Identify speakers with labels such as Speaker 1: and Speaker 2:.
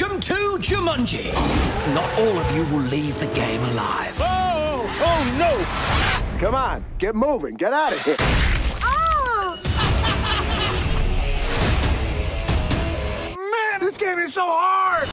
Speaker 1: Welcome to Jumanji. Not all of you will leave the game alive.
Speaker 2: Oh! Oh, no!
Speaker 3: Come on, get moving. Get out of here.
Speaker 4: Oh!
Speaker 3: Man, this game is so hard.